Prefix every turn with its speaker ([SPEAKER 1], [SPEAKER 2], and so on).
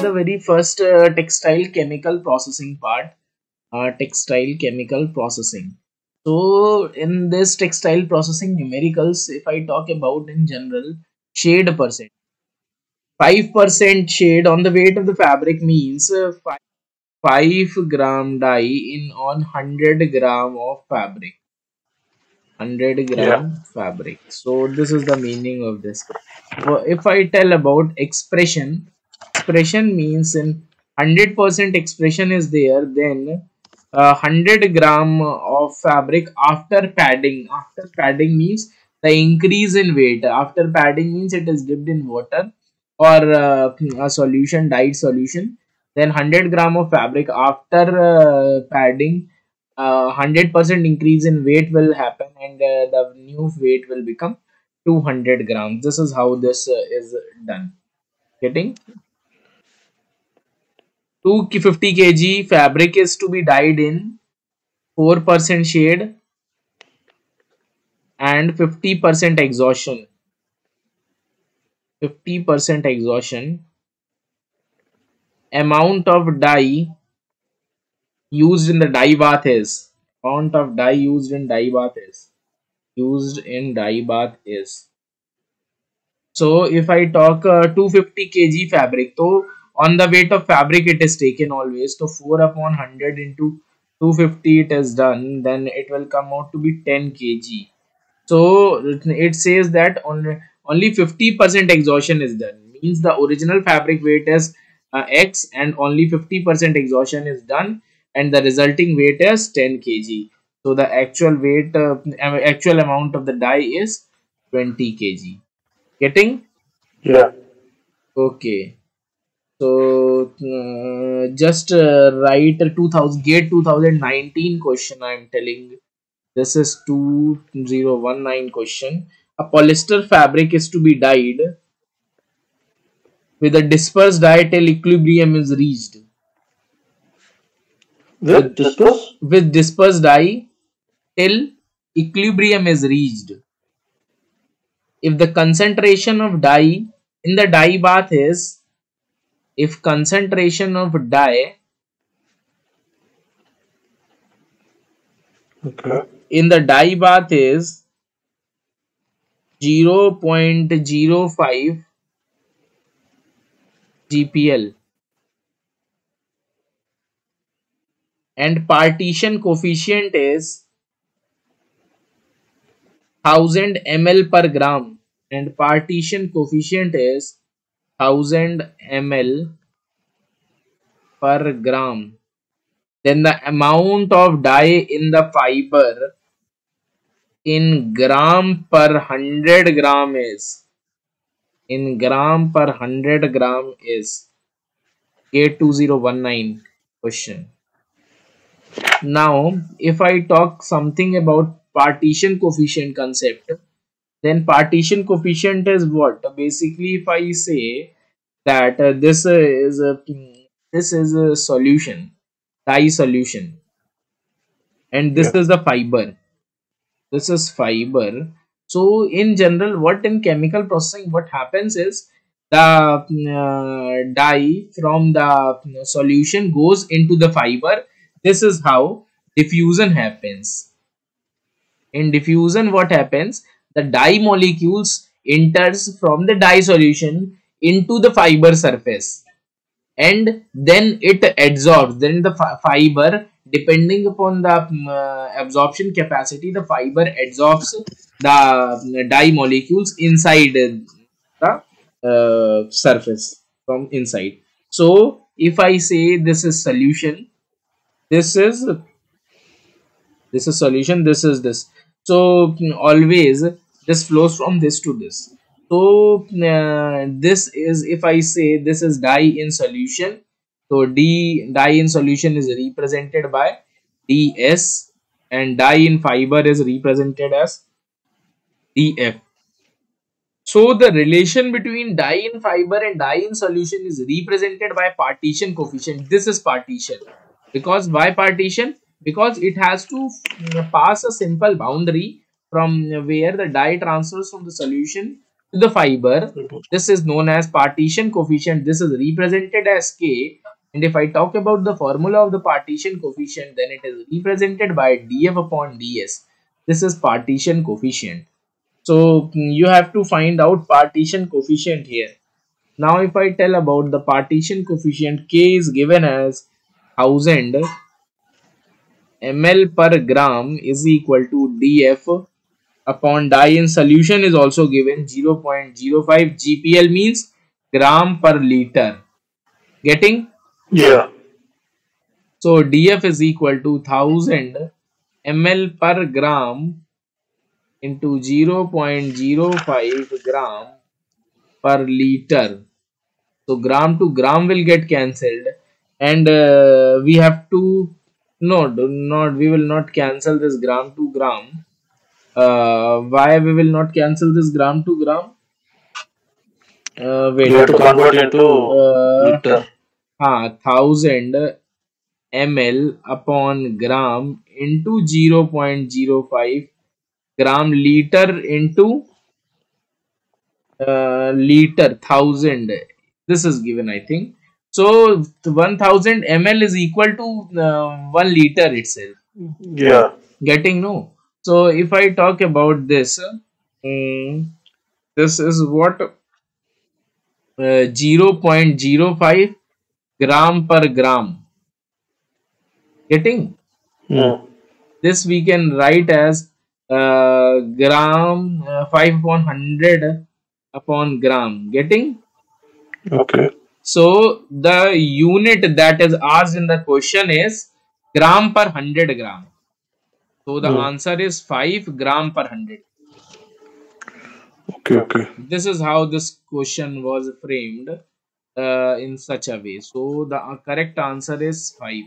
[SPEAKER 1] the very first uh, textile chemical processing part uh, textile chemical processing. So in this textile processing numericals if i talk about in general shade percent. 5% shade on the weight of the fabric means uh, 5, 5 gram dye in on 100 gram of fabric. 100 gram
[SPEAKER 2] Yeah.
[SPEAKER 1] fabric. So this is the meaning of this. If i tell about expression expression means in 100% expression is there then uh, 100 gram of fabric after padding. After padding means the increase in weight. After padding means it is dipped in water or uh, a solution dyed solution. Then 100 gram of fabric after uh, padding uh, 100% increase in weight will happen and uh, the new weight will become 200 grams this is how this uh, is done. Getting 250 kg fabric is to be dyed in 4% shade and 50% exhaustion. 50% exhaustion. Amount of dye used in the dye bath is amount of dye used in dye bath is used in dye bath is. So if i talk uh, 250 kg fabric so on the weight of fabric it is taken always. So 4 upon 100 into 250 it is done. Then it will come out to be 10 kg. So it says that only only 50% exhaustion is done. Means the original fabric weight is uh, x and only 50% exhaustion is done. And the resulting weight is 10 kg. So the actual weight uh, actual amount of the dye is 20 kg. Getting?
[SPEAKER 2] Yeah.
[SPEAKER 1] okay so uh, just uh, write a 2000 gate 2019 question i am telling. This is 2019 question. A polyester fabric is to be dyed with a dispersed dye till equilibrium is reached.
[SPEAKER 2] With discuss?
[SPEAKER 1] with dispersed dye till equilibrium is reached. If the concentration of dye in the dye bath is if concentration of dye
[SPEAKER 2] Okay.
[SPEAKER 1] in the dye bath is 0.05 GPL and partition coefficient is 1000 ml per gram and partition coefficient is 1000 ml per gram. Then the amount of dye in the fiber in gram per 100 gram is in gram per 100 gram is A2019 question. Now if i talk something about partition coefficient concept then partition coefficient is what? Basically if i say that uh, this is a this is a solution dye solution. And this
[SPEAKER 2] Yeah.
[SPEAKER 1] is the fiber. This is fiber. So in general what in chemical processing what happens is the uh, dye from the uh, solution goes into the fiber. This is how diffusion happens. In diffusion what happens the dye molecules enters from the dye solution into the fiber surface. And then it adsorbs. Then the fi- fiber depending upon the um, uh, absorption capacity the fiber adsorbs the um, dye molecules inside the uh, surface from inside. So if i say this is solution this is this is solution this is this. So mm, always this flows from this to this. So uh, this is if i say this is dye in solution so d dye in solution is represented by ds and dye in fiber is represented as df. So the relation between dye in fiber and dye in solution is represented by partition coefficient. This is partition. Because why partition? Because it has to mm, pass a simple boundary from where the dye transfers from the solution to the fiber. This is known as partition coefficient. This is represented as K. And if I talk about the formula of the partition coefficient, then it is represented by df upon ds. This is partition coefficient. So mm, you have to find out partition coefficient here. Now if I tell about the partition coefficient, K is given as 1000 ml per gram is equal to df upon dye in solution is also given 0.05 GPL means gram per liter. Getting?
[SPEAKER 2] Yeah.
[SPEAKER 1] So DF is equal to 1000 ml per gram into 0.05 gram per liter. So gram to gram will get cancelled and uh, we have to no do not we will not cancel this gram to gram uh, why we will not cancel this gram to gram? Uh, wait
[SPEAKER 2] You have to convert into
[SPEAKER 1] uh,
[SPEAKER 2] liter.
[SPEAKER 1] हाँ thousand ml upon gram into 0.05 gram liter into uh, liter thousand. This is given i think. So 1000 ml is equal to uh, 1 liter itself.
[SPEAKER 2] Yeah.
[SPEAKER 1] getting no so if i talk about this mm, this is what uh, 0.05 gram per gram. Getting?
[SPEAKER 2] Mm.
[SPEAKER 1] this we can write as uh, gram uh, 5 upon 100 upon gram. Getting?
[SPEAKER 2] Okay.
[SPEAKER 1] so the unit that is asked in the question is gram per 100 gram so the
[SPEAKER 2] Hmm.
[SPEAKER 1] answer is 5 gram per 100
[SPEAKER 2] Okay. Okay.
[SPEAKER 1] this is how this question was framed uh, in such a way so the uh, correct answer is 5